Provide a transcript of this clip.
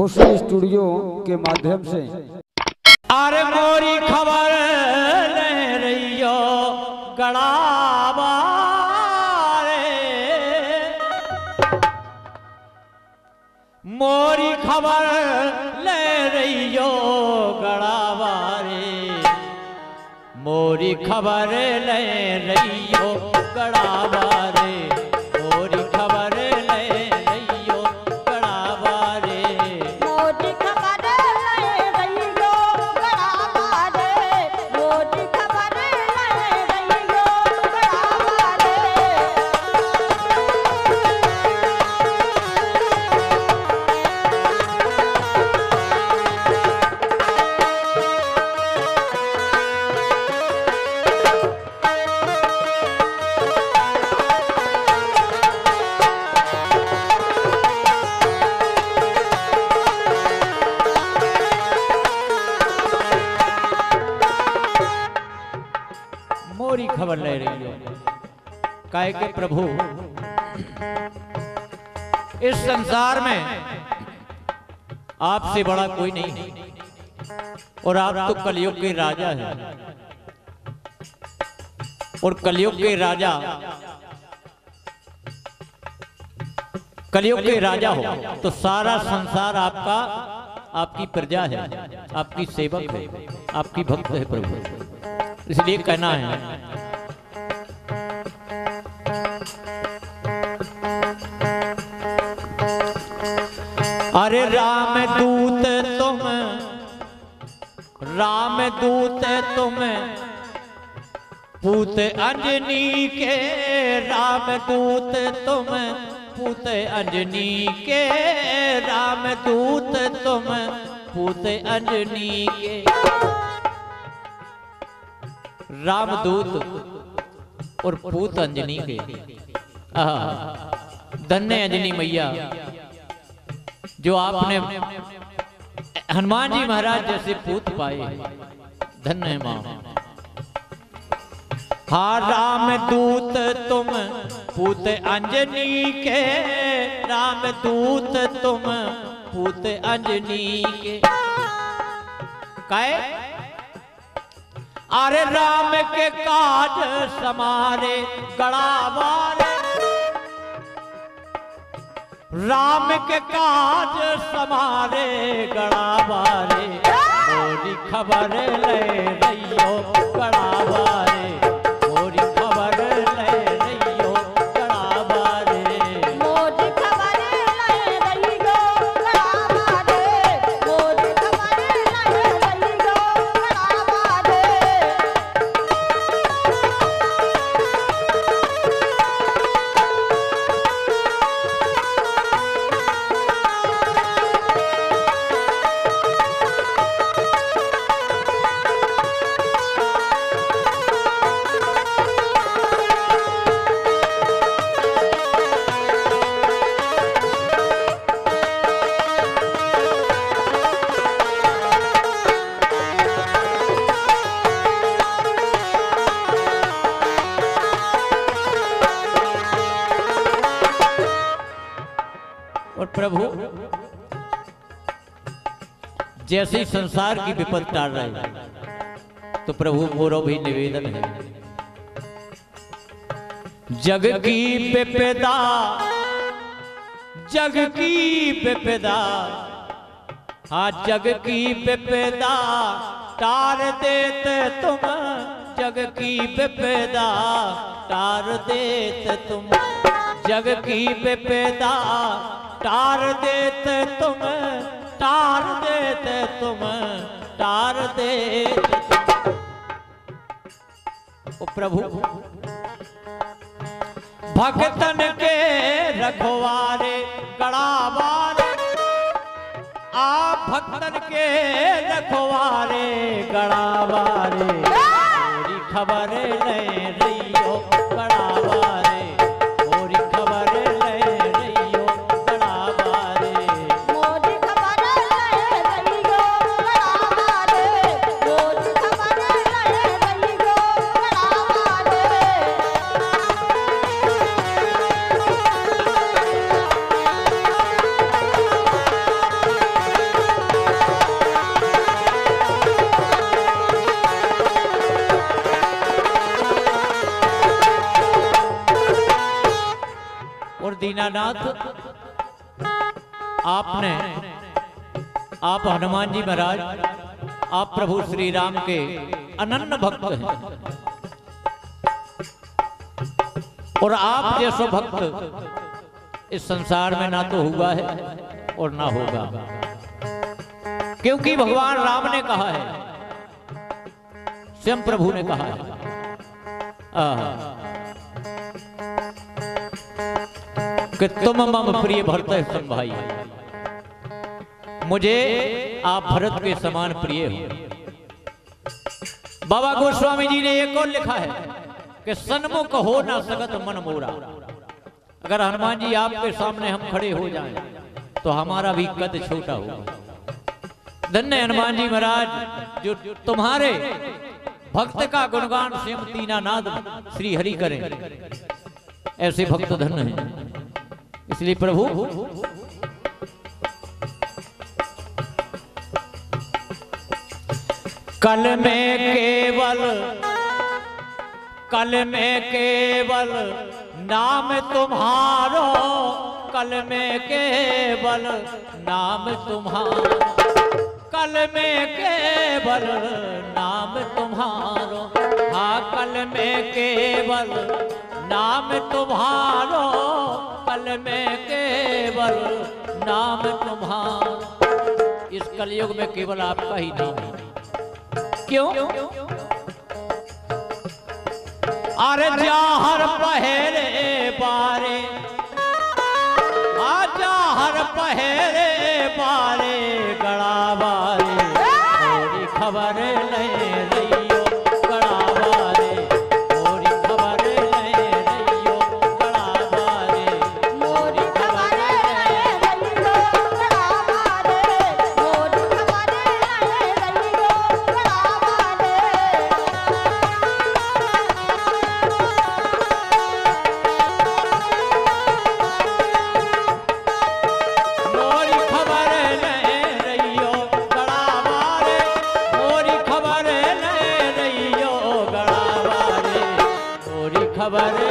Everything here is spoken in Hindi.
खुशी स्टूडियो के माध्यम से। अरे मोरी खबर रहियो, गड़ावा मोरी खबर ले रहियो, गड़ावा मोरी खबर ले रहियो, गड़ावा खबर ले रही हो। काहे के प्रभु, इस संसार में आपसे बड़ा कोई नहीं और आप तो कलयुग के राजा हैं। और कलयुग के राजा, कलयुग के राजा हो तो सारा संसार आपका, आपकी प्रजा है, आपकी सेवक है, आपकी भक्त है प्रभु। इसलिए कहना है अरे राम दूत तुम, राम दूत तुम। पूत अंजनी के, राम दूत तुम। पूत अंजनी के, राम दूत तुम। पूत अंजनी के। रामदूत और पूत अंजनी के। धन्य अंजनी मैया। जो आपने हनुमान जी महाराज जैसे पूत पाए धन्य माँ। हा राम दूत तुम, पूत अंजनी के। राम दूत तुम, पूत अंजनी के। काहे? अरे राम के काज समारे गड़ावारे राम के काज समारे गड़ावारे मोरी खबर ले रहियो। जैसे ही संसार की विपद टाल रहे तो प्रभु मोरो भी निवेदन है। जग की विपदा, जग की विपदा हाँ जग की विपदा टार देते तुम, जग की विपदा टार देते तुम, जग की विपदा टार देते तुम टार देते तुम टार देते ओ प्रभु भक्तन के रखवारे गड़ावारे आप भक्तन के रखवारे गड़ावारे मोरी खबर ले रहियो गड़ावारे दीनानाथ, आपने, आप हनुमान जी महाराज, आप प्रभु श्री राम के अनन्य भक्त हैं। और आप जैसो भक्त इस संसार में ना तो हुआ है और ना होगा। क्योंकि भगवान राम ने कहा है, स्वयं प्रभु ने कहा है। कि तुम मम प्रिय भरत भाई। मुझे आप भरत के समान प्रिय हो। बाबा गोस्वामी जी ने एक और लिखा है कि सन्मुख हो ना सकत मन मोरा। अगर हनुमान जी आपके सामने हम खड़े हो जाएँ तो हमारा भी कद छोटा होगा। धन्य हनुमान जी महाराज, जो तुम्हारे भक्त का गुणगान स्वयं दीनानाद श्री हरि करें। ऐसे भक्त धन्य हैं। इसलिए प्रभु, कल में केवल, कल में केवल नाम तुम्हारो, कल में केवल नाम तुम्हारो, कल में केवल नाम तुम्हारो हाँ कल में केवल नाम तुम्हारो कल में केवल नाम तुम्हारो। इस कलयुग में केवल आपका ही नाम है। क्यों? अरे जाहर पहरे बारे आजा हर पहरे बारे गड़ा बारे खबर ले रहियो खबर